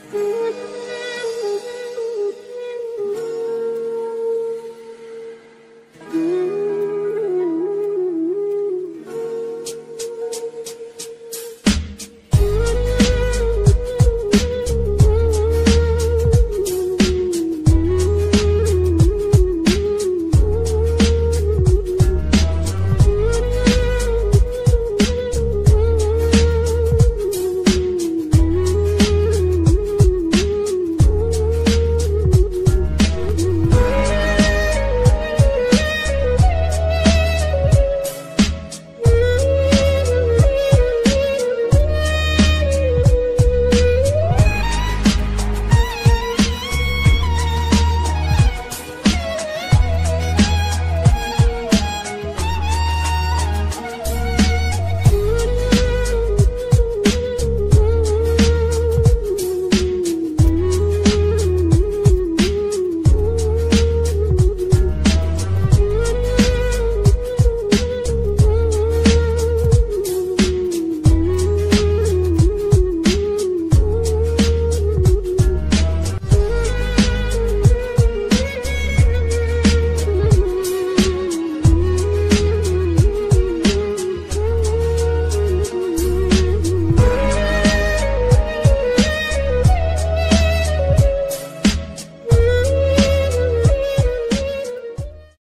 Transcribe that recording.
嗯